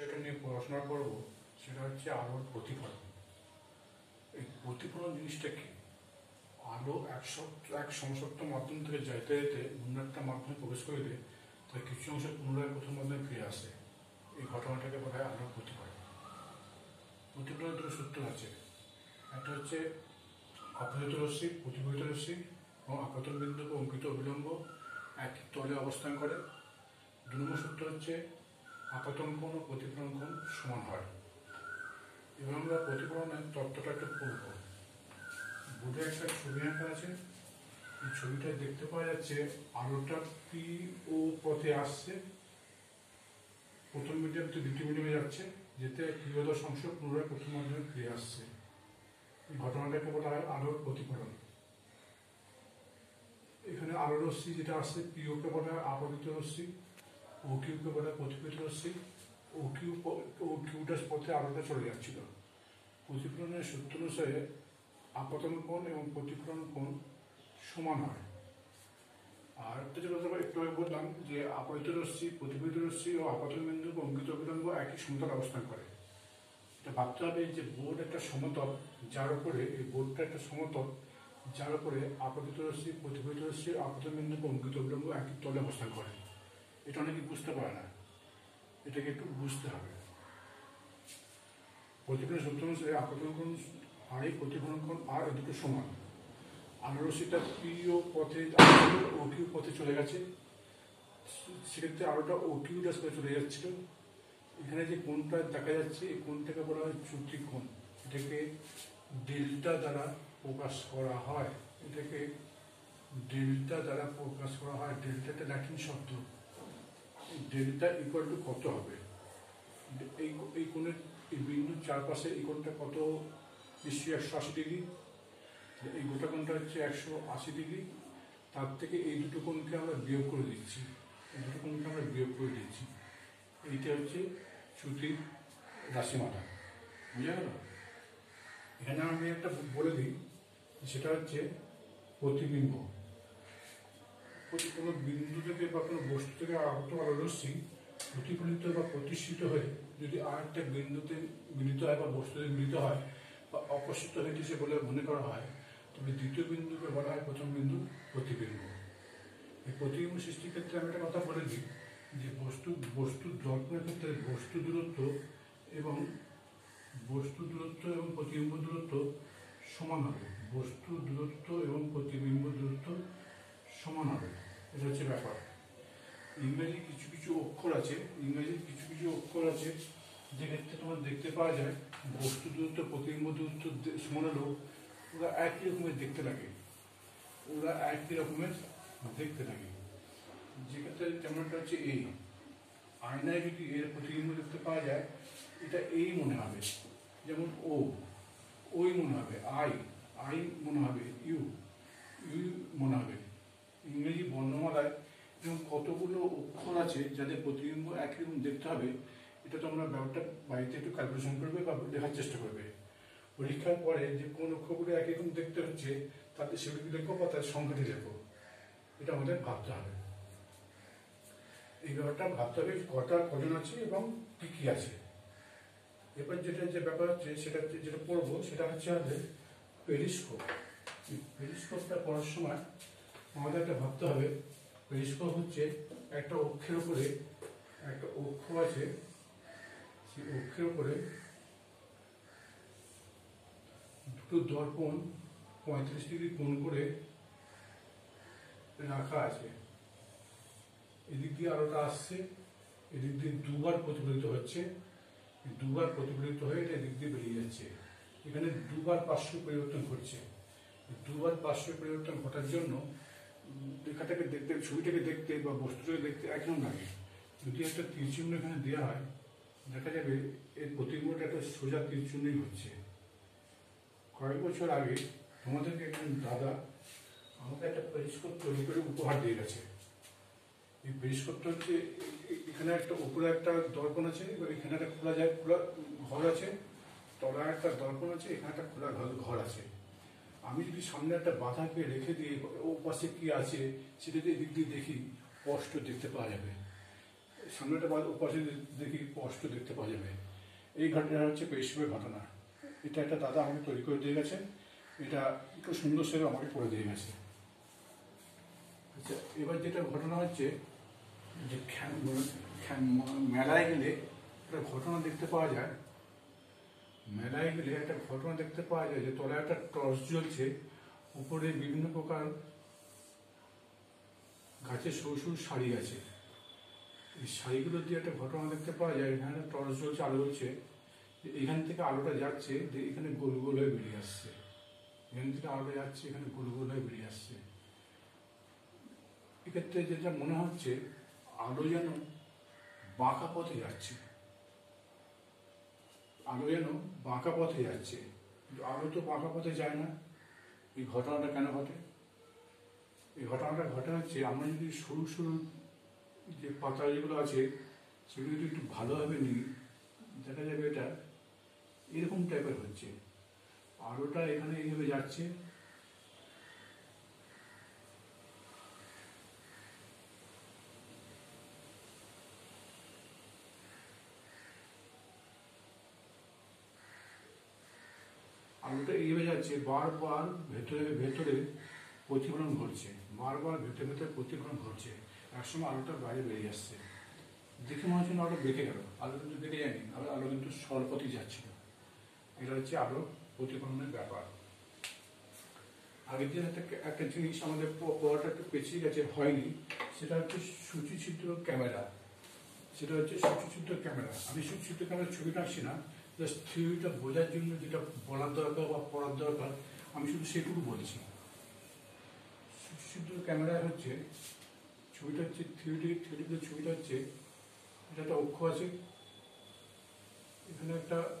যেটা নিয়ে পড়াশোনা করব, সেটা হচ্ছে আলোর প্রতিফলন। এই প্রতিফলন জিনিসটা কি? আলো এক সত্য এক সমসত্ব মাধ্যম থেকে যাইতে যেতে অন্য একটা মাধ্যমে প্রবেশ করলে তার কিছু অংশ পুনরায় প্রথম মাধ্যমে ফিরে আসে। এই ঘটনাটাকে বলা হয় আলোর প্রতিফলন। প্রতিফলনের দুটো সূত্র আছে। একটা হচ্ছে অপরিত রশ্মি, প্রতিফলিত রশ্মি এবং আপতন বিন্দুকে অঙ্কিত অবিলম্ব একই তলে অবস্থান করে। দু নম্বর সূত্র হচ্ছে আপাতন ও প্রতিফলন কোণ সমান হয়। এবার আমরা প্রতিফলনের তত্ত্বটা একটু পড়ব। বোর্ডে একটা ছবি আঁকা আছে। এই ছবিটা দেখতে পাওয়া যাচ্ছে আলোটা পি ও পথে আসছে। প্রথম মিডিয়াম থেকে দ্বিতীয় মিডিয়ামে যাচ্ছে, যেতে ক্রিয়দশ অংশ পুনরায় প্রথম মাধ্যমে ফিরে আসছে। এই ঘটনাটাকে বলা হয় আলোর প্রতিফলন এখানে আলো রশ্মি যেটা আসছে পিওকে বলা হয় আপতিত রশ্মি ও কিউকে হয় প্রতিফলিত রশ্মি ও কিউ ও কিউটাস পথে আলোটা চলে যাচ্ছিল। প্রতিফলনের সূত্র অনুসারে আপতন কোণ এবং প্রতিফলন কোণ সমান হয়। আর যেটা একটু আগে বললাম যে আপতিত রশ্মি প্রতিফলিত রশ্মি ও আপাতন বিন্দু বা অঙ্কিত অবিলম্ব একই সমতল অবস্থান করে। এটা ভাবতে হবে যে বোর্ড একটা সমতল, যার উপরে এই বোর্ডটা একটা সমতল, যার উপরে আপতিত রশ্মি প্রতিফলিত রশ্মি আপতন বিন্দু বা অঙ্কিত অবিলম্ব একই তলে অবস্থান করে। এটা অনেকে বুঝতে পারে না। এটাকে একটু বুঝতে হবে। প্রতিফলন অনুসারে আপতন কোণ আই প্রতিফলন আর দুটো সমান। আলো রশ্মিটা পি ও পথে আসছিল ও কিউ পথে চলে গেছে। সেক্ষেত্রে আলোটা ও কিউ ডাস করে চলে যাচ্ছিল। এখানে যে কোনটা দেখা যাচ্ছে, এই কোণটাকে বলা হয় কোণ এটাকে ডেল্টা দ্বারা প্রকাশ করা হয়। এটাকে ডেল্টা দ্বারা প্রকাশ করা হয়। ডেল্টা একটা ল্যাটিন শব্দ। ডেল্টা ইকুয়াল টু কত হবে? এই এই কোণের এই বিন্দুর চারপাশে এই কোণটা কত নিশ্চয়ই একশো আশি ডিগ্রি? এই গোটা কোণটা হচ্ছে একশো আশি ডিগ্রি। তার থেকে এই দুটো কোণকে আমরা বিয়োগ করে দিচ্ছি। এই দুটো কোণকে আমরা বিয়োগ করে দিচ্ছি। এইটা হচ্ছে শ্রুতির রাশিমালা। বুঝা গেল? এখানে আমি একটা বলে দিই, সেটা হচ্ছে প্রতিবিম্ব। প্রতি- কোনো বিন্দু থেকে বা কোনো বস্তু থেকে আগত আলো রশ্মি প্রতিফলিত বা প্রতিষ্ঠিত হয়ে যদি আর একটা বিন্দুতে মিলিত হয় বা বস্তুতে মিলিত হয় বা অপসৃত হইতেছে বলে মনে করা হয়, তবে দ্বিতীয় বিন্দুকে বলা হয় প্রথম বিন্দু প্রতিবিম্ব। এই প্রতিবিম্ব সৃষ্টির ক্ষেত্রে আমি একটা কথা বলে দিই যে বস্তু বস্তুর দর্পণের ক্ষেত্রে বস্তু দূরত্ব এবং বস্তু দূরত্ব এবং প্রতিবিম্ব দূরত্ব সমান হবে। বস্তু দূরত্ব এবং প্রতিবিম্ব দূরত্ব সমান হবে। এটা হচ্ছে ব্যাপার। ইংরেজি কিছু কিছু অক্ষর আছে ইংরেজির কিছু কিছু অক্ষর আছে যেক্ষেত্রে তোমার দেখতে পাওয়া যায় বস্তু দূরত্ব, প্রতিবিম্ব দূরত্ব সমান হলেও ওরা একই রকমের দেখতে লাগে ওরা একই রকমের দেখতে লাগে যেক্ষেত্রে যেমনটা হচ্ছে এই। আয়নায় যদি এর প্রতিবিম্ব দেখতে পাওয়া যায়, এটা এই মনে হবে। যেমন ও, ওই মনে হবে, আই আই মনে হবে, ইউ ইউ মনে হবে। ইংরেজি বর্ণমালায় এরকম কতগুলো অক্ষর আছে যাদের প্রতিবিম্ব একই রকম দেখতে হবে, এটা তোমরা ব্যাপারটা বাড়িতে একটু ক্যালকুলেশন করবে বা লেখার চেষ্টা করবে। পরীক্ষার পরে যে কোন অক্ষরগুলো একই রকম দেখতে হচ্ছে, তাতে সেগুলি লেখো বা তার সংখ্যাটি লেখো এটা আমাদের ভাবতে হবে। এই ব্যাপারটা ভাবতে হবে কটা, কজন আছে এবং কি কি আছে। এবার যেটা যে ব্যাপার হচ্ছে, সেটা যেটা পড়ব, সেটা হচ্ছে আমাদের পেরিস্কোপ পেরিস্কোপটা পড়ার সময় আমাদের একটা ভাবতে হবে পেরিস্কোপ হচ্ছে একটা অক্ষের উপরে, একটা অক্ষ আছে, সেই অক্ষের উপরে দুটো দর্পণ পঁয়ত্রিশ ডিগ্রি কোণ করে রাখা আছে। এদিক দিয়ে আলোটা আসছে, এদিক দিয়ে দুবার প্রতিফলিত হচ্ছে দুবার প্রতিফলিত হয়ে এটা এদিক দিয়ে বেরিয়ে যাচ্ছে। এখানে দুবার পার্শ্ব পরিবর্তন ঘটছে। দুবার পার্শ্ব পরিবর্তন ঘটার জন্য উম, রেখাটাকে দেখতে ছবিটাকে দেখতে বা বস্তুটাকে দেখতে একদম লাগে। যদি একটা তীরচিহ্ন এখানে দেওয়া হয় দেখা যাবে এর প্রতিবিম্বটা একটা সোজা তীরচিহ্নই হচ্ছে। কয়েক বছর আগে তোমাদেরকে একজন দাদা আমাকে একটা পেরিস্কোপ তৈরি করে উপহার দিয়ে গেছে। এই পেরিস্কোপটা হচ্ছে এখানে একটা উপরে একটা দর্পণ আছে এবার এখানে একটা খোলা যায় খোলা ঘর আছে তলায় একটা দর্পণ আছে এখানে একটা খোলা ঘর আছে। আমি যদি সামনে একটা বাধাকে রেখে দিয়ে ও পাশে কি আছে সেটা যদি এদিক দিয়ে দেখি, স্পষ্ট দেখতে পাওয়া যাবে। সামনে একটা বা ওপাশে দেখি, স্পষ্ট দেখতে পাওয়া যাবে। এই ঘটনাটা হচ্ছে পেশিবের ঘটনা। এটা একটা দাদা আমাকে তৈরি করে দিয়ে গেছে এটা একটু সুন্দর সেরে আমাকে করে দিয়ে গেছে। আচ্ছা এবার যেটা ঘটনা হচ্ছে যে খ্যান- মেলায় গেলে একটা ঘটনা দেখতে পাওয়া যায়। মেলায় গেলে একটা ঘটনা দেখতে পাওয়া যায় যে তলায় একটা টর্চ জ্বলছে, উপরে বিভিন্ন প্রকার গাছের সরু সরু শাড়ি আছে। এই শাড়িগুলো দিয়ে একটা ঘটনা দেখতে পাওয়া যায়, এখানে টর্চ জ্বলছে, আলো যে এখান থেকে আলোটা যাচ্ছে যে এখানে গোল গোল হয়ে বেরিয়ে আসছে। এখান থেকে আলোটা যাচ্ছে, এখানে গোল গোল হয়ে বেরিয়ে আসছে। এক্ষেত্রে যেটা মনে হচ্ছে, আলো যেন বাঁকা পথে যাচ্ছে। আলো যেন বাঁকা পথে যাচ্ছে। কিন্তু আলো তো বাঁকা পথে যায় না। এই ঘটনাটা কেন ঘটে? এই ঘটনাটা ঘটে হচ্ছে, আমরা যদি সরু সরু যে পাতা যেগুলো আছে, সেগুলো যদি একটু ভালোভাবে নিই, দেখা যাবে এটা এরকম টাইপের হচ্ছে। আলোটা এখানে এইভাবে যাচ্ছে আলোটা এইভাবে যাচ্ছে বারবার ভেতরে ভেতরে প্রতিফলন ঘটছে। বারবার ভেতরে ভেতরে প্রতিফলন ঘটছে। একসময় আলোটা বাইরে বেরিয়ে আসছে। দেখে মনে হচ্ছে না আলো বেঁকে গেল। আলো কিন্তু বেঁকে যায়নি। আলো আলো কিন্তু সরপথই যাচ্ছিল। এটা হচ্ছে আলো প্রতিফলনের ব্যাপার। আগের দিন একটা একটা জিনিস আমাদের পড়াটা একটু পেছিয়ে গেছে, হয়নি। সেটা হচ্ছে সূচিচিত্র ক্যামেরা। সেটা হচ্ছে সূচিচিত্র ক্যামেরা। আমি সূচিচিত্র ক্যামেরার ছবি রাখছি না। জাস্ট থিওরিটা বোঝার জন্য যেটা বলার দরকার বা পড়ার দরকার, আমি শুধু সেটুকু বলছি। সূচিচিত্র ক্যামেরা হচ্ছে, ছবিটা হচ্ছে থিওরি, থিওরিতে ছবিটা হচ্ছে, এটা একটা অক্ষ আছে। এখানে একটা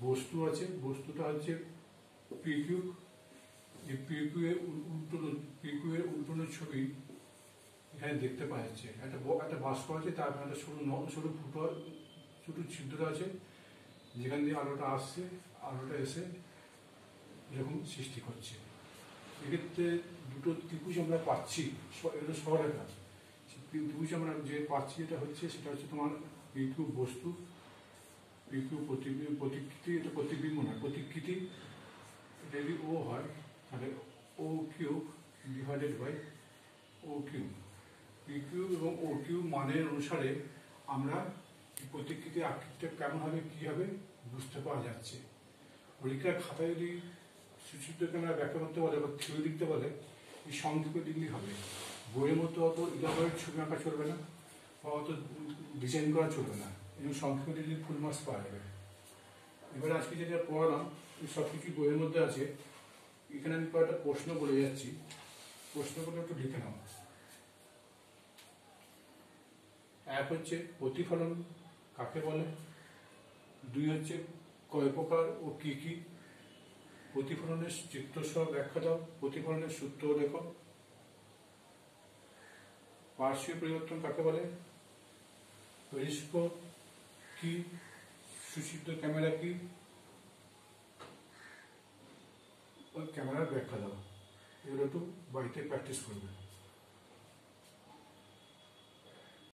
বস্তু আছে, বস্তুটা হচ্ছে পিকিউ এই পিকিউ এর উল- উল্টোনো পিকিউ এর ছবি এখানে দেখতে পাওয়া যাচ্ছে। একটা একটা বাষ্প আছে, তার একটা সরু সরু ফুটো ছোট ছিদ্র আছে, যেখান দিয়ে আলোটা আসছে, আলোটা এসে এরকম সৃষ্টি করছে। এক্ষেত্রে দুটো ত্রিভুজ আমরা পাচ্ছি, স- এগুলো সরেখা ত্রিভুজ আমরা যে পাচ্ছি, এটা হচ্ছে, সেটা হচ্ছে তোমার পিকিউ বস্তু প্রতিবি- প্রতিকৃতি, এটা প্রতিবিম্ব নয়, প্রতিকৃতি। এটা যদি ও হয়, তাহলে O Q divided by O Q PQ এবং ও কিউ মানের অনুসারে আমরা এই প্রতিকৃতির আকৃতিটা কেমন হবে, কী হবে বুঝতে পারা যাচ্ছে। পরীক্ষার খাতায় যদি সুচিত্র ক্যামেরা ব্যাখ্যা করতে বলে বা থিওরি লিখতে বলে, এই সংক্ষেপে দিলেই হবে। বইয়ের মতো অত ইলাবোরেট ছবি আঁকা চলবে না বা অত ডিজাইন করা চলবে না, এবং সংক্ষেপে দিলে ফুল মার্কস পাওয়া যাবে। এবার আজকে যেটা পড়ালাম সব কিছু বইয়ের মধ্যে আছে। এখানে আমি কয়েকটা প্রশ্ন বলে যাচ্ছি। প্রশ্নগুলো একটু লিখে নাও এক হচ্ছে প্রতিফলন, কাকে বলে? দুই হচ্ছে কয় প্রকার ও কি কি? প্রতিফলনের চিত্র সহ ব্যাখ্যা দাও। প্রতিফলনের সূত্র লেখ। পার্শ্বীয় পরিবর্তন কাকে বলে? কি? সুচিত্র ক্যামেরা কি? ওই ক্যামেরার ব্যাখ্যা দাও। এগুলো একটু বাড়িতে প্র্যাকটিস করবে।